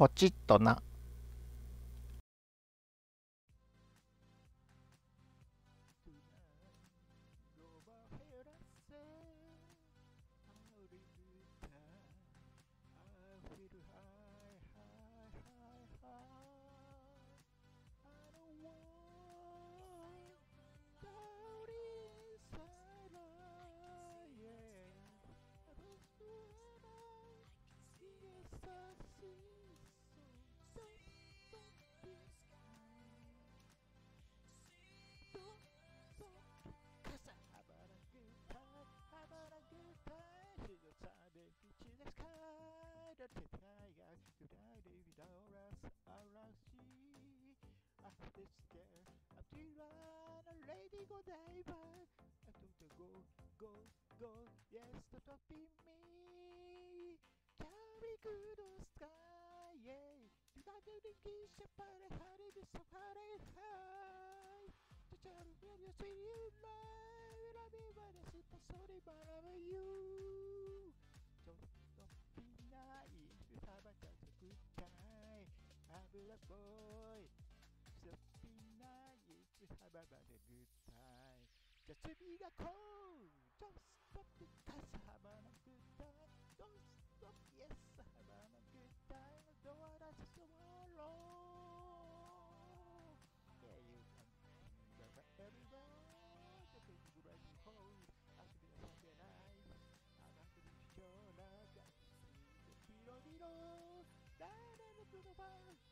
ポチッとな。Lady Godiva, I took the go, go, go, yes, the top me. Carry good on sky, yeah. You got to the kiss, a party, honey, this a party, high. The child will you see you live, I be by the super sorry, but I'm you. Boy. So be naive, you have a good time. Just to be the cold. Don't stop because I'm on a good time. Don't stop, yes, I'm on a good time. Don't want us tomorrow. Yeah, you can go back everywhere. The big rising cold. I could be a Sunday night. I'm not going to show love. The beetle beetle. Down in the blue bar. I'm going to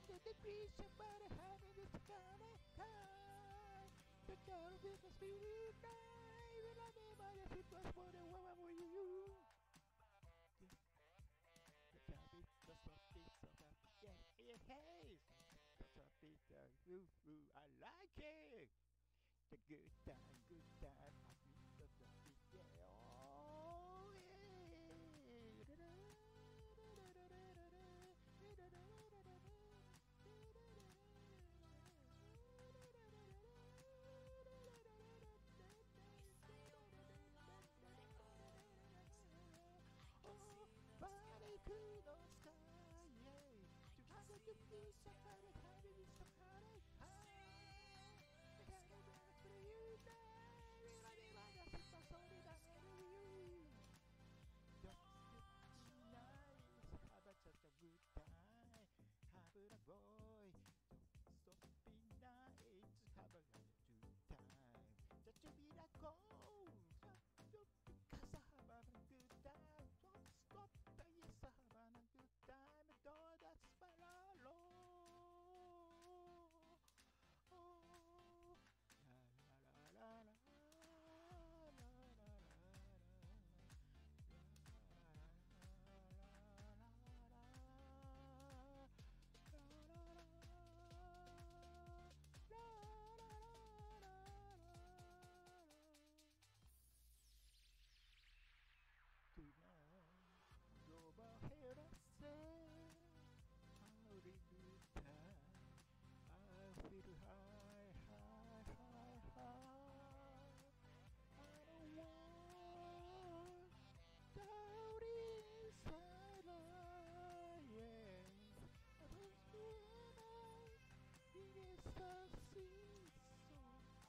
200 degrees somebody having this kind of The child with the I never the shit was for the woman for you. The with the soft so that Yeah, hey The the woo I like it. The good time, good time You have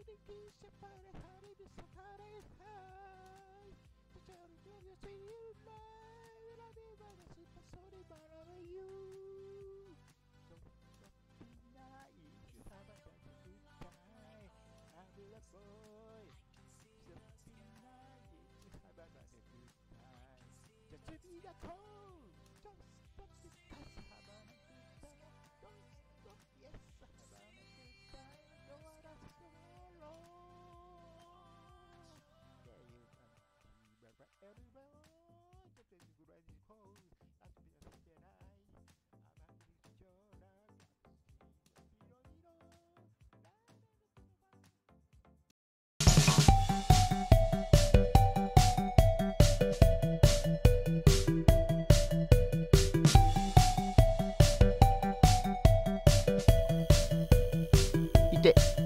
Got the I will see you live, and I be by the super sorry, but I'm you. Don't being naive, you have a a good time. I'm a boy. Being naive, you have a a. Just to be. dick.